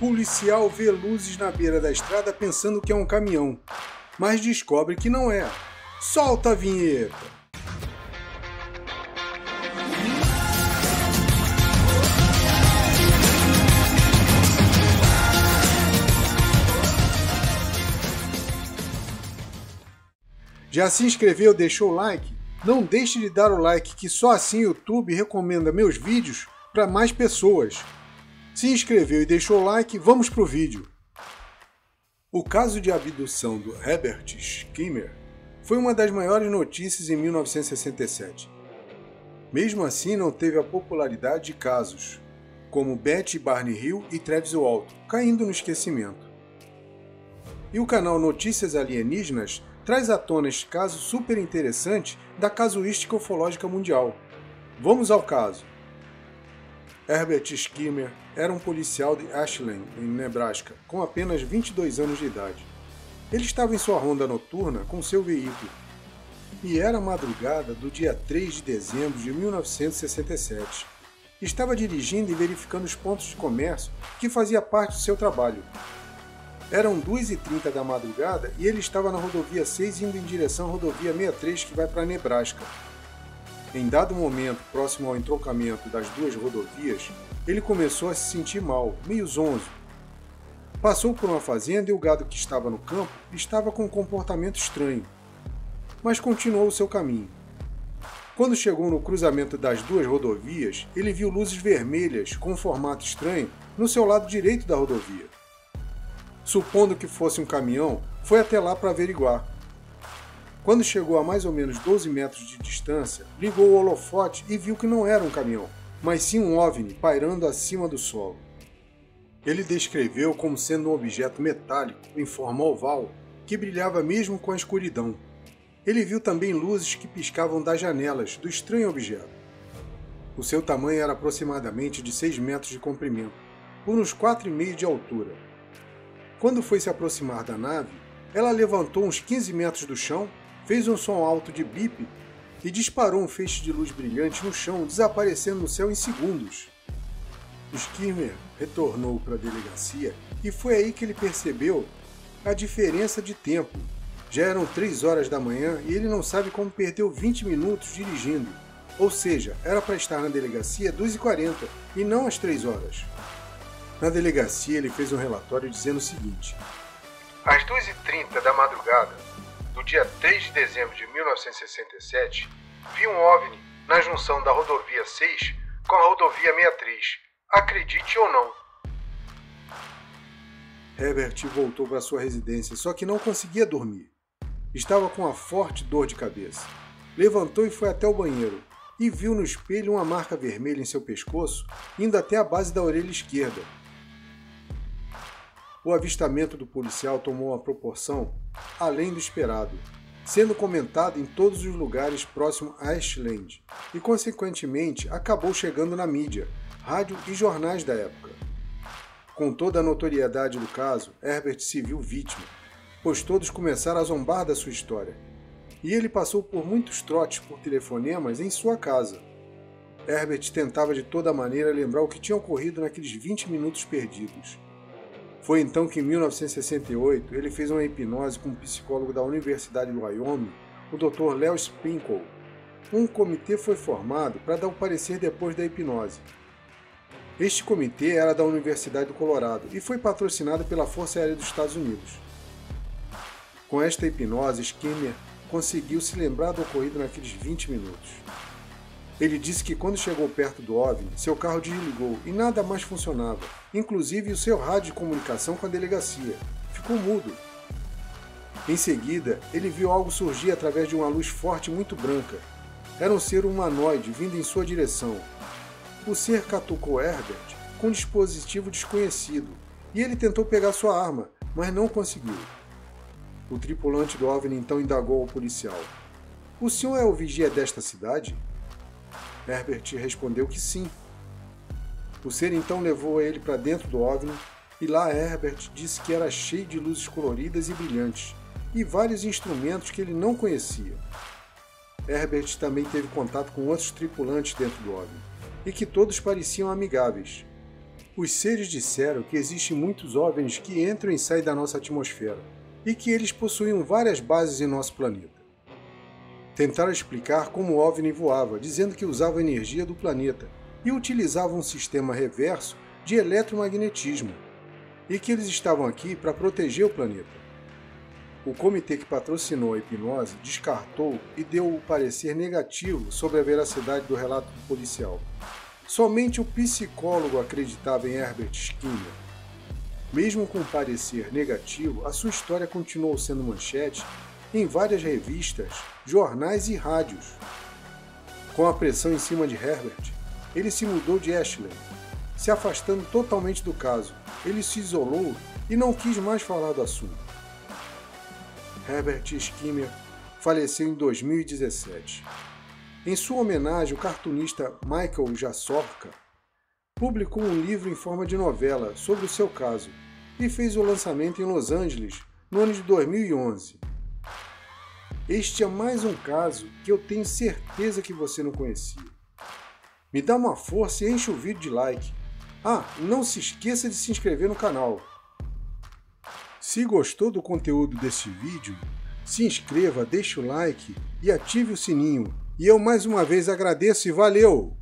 Policial vê luzes na beira da estrada pensando que é um caminhão, mas descobre que não é. Solta a vinheta! Já se inscreveu, deixou o like? Não deixe de dar o like que só assim o YouTube recomenda meus vídeos para mais pessoas. Se inscreveu e deixou o like, vamos pro vídeo. O caso de abdução do Herbert Schimmer foi uma das maiores notícias em 1967. Mesmo assim, não teve a popularidade de casos como Betty Barney Hill e Travis Walton, caindo no esquecimento. E o canal Notícias Alienígenas traz à tona este caso super interessante da casuística ufológica mundial. Vamos ao caso. Herbert Skimmer era um policial de Ashland, em Nebraska, com apenas 22 anos de idade. Ele estava em sua ronda noturna com seu veículo. E era madrugada do dia 3 de dezembro de 1967. Estava dirigindo e verificando os pontos de comércio que fazia parte do seu trabalho. Eram 2h30 da madrugada e ele estava na rodovia 6 indo em direção à rodovia 63 que vai para Nebraska. Em dado momento, próximo ao entroncamento das duas rodovias, ele começou a se sentir mal, meio zonzo. Passou por uma fazenda e o gado que estava no campo estava com um comportamento estranho, mas continuou o seu caminho. Quando chegou no cruzamento das duas rodovias, ele viu luzes vermelhas com um formato estranho no seu lado direito da rodovia. Supondo que fosse um caminhão, foi até lá para averiguar. Quando chegou a mais ou menos 12 metros de distância, ligou o holofote e viu que não era um caminhão, mas sim um OVNI pairando acima do solo. Ele descreveu como sendo um objeto metálico em forma oval que brilhava mesmo com a escuridão. Ele viu também luzes que piscavam das janelas do estranho objeto. O seu tamanho era aproximadamente de 6 metros de comprimento, por uns 4,5 de altura. Quando foi se aproximar da nave, ela levantou uns 15 metros do chão fez um som alto de bip e disparou um feixe de luz brilhante no chão, desaparecendo no céu em segundos. Skimmer retornou para a delegacia e foi aí que ele percebeu a diferença de tempo. Já eram 3 horas da manhã e ele não sabe como perdeu 20 minutos dirigindo. Ou seja, era para estar na delegacia às 2h40 e não às 3 horas. Na delegacia, ele fez um relatório dizendo o seguinte: Às 2h30 da madrugada, do dia 3 de dezembro de 1967, vi um OVNI na junção da rodovia 6 com a rodovia 63. Acredite ou não. Herbert voltou para sua residência, só que não conseguia dormir. Estava com uma forte dor de cabeça. Levantou e foi até o banheiro e viu no espelho uma marca vermelha em seu pescoço, indo até a base da orelha esquerda. O avistamento do policial tomou uma proporção além do esperado, sendo comentado em todos os lugares próximo a Ashland e, consequentemente, acabou chegando na mídia, rádio e jornais da época. Com toda a notoriedade do caso, Herbert se viu vítima, pois todos começaram a zombar da sua história. E ele passou por muitos trotes por telefonemas em sua casa. Herbert tentava de toda maneira lembrar o que tinha ocorrido naqueles 20 minutos perdidos foi então que em 1968 ele fez uma hipnose com um psicólogo da Universidade do Wyoming, o Dr. Leo Spinkle. Um comitê foi formado para dar o parecer depois da hipnose. Este comitê era da Universidade do Colorado e foi patrocinado pela Força Aérea dos Estados Unidos. Com esta hipnose, Skinner conseguiu se lembrar do ocorrido naqueles 20 minutos. Ele disse que quando chegou perto do OVNI, seu carro desligou e nada mais funcionava, inclusive o seu rádio de comunicação com a delegacia. Ficou mudo. Em seguida, ele viu algo surgir através de uma luz forte muito branca. Era um ser humanoide vindo em sua direção. O ser catucou Herbert com um dispositivo desconhecido e ele tentou pegar sua arma, mas não conseguiu. O tripulante do OVNI então indagou ao policial: O senhor é o vigia desta cidade? Herbert respondeu que sim. O ser então levou ele para dentro do OVNI e lá Herbert disse que era cheio de luzes coloridas e brilhantes e vários instrumentos que ele não conhecia. Herbert também teve contato com outros tripulantes dentro do OVNI e que todos pareciam amigáveis. Os seres disseram que existem muitos OVNIs que entram e saem da nossa atmosfera e que eles possuíam várias bases em nosso planeta. Tentaram explicar como o OVNI voava, dizendo que usava energia do planeta e utilizava um sistema reverso de eletromagnetismo e que eles estavam aqui para proteger o planeta. O comitê que patrocinou a hipnose descartou e deu o parecer negativo sobre a veracidade do relato do policial. Somente o psicólogo acreditava em Herbert Skinner. Mesmo com um parecer negativo, a sua história continuou sendo manchete em várias revistas, jornais e rádios. Com a pressão em cima de Herbert, ele se mudou de Ashland, se afastando totalmente do caso. Ele se isolou e não quis mais falar do assunto. Herbert Skinner faleceu em 2017. Em sua homenagem, o cartunista Michael Jassorka publicou um livro em forma de novela sobre o seu caso e fez o lançamento em Los Angeles no ano de 2011. Este é mais um caso que eu tenho certeza que você não conhecia. Me dá uma força e enche o vídeo de like. Ah, não se esqueça de se inscrever no canal. Se gostou do conteúdo desse vídeo, se inscreva, deixe o like e ative o sininho e eu mais uma vez agradeço e valeu!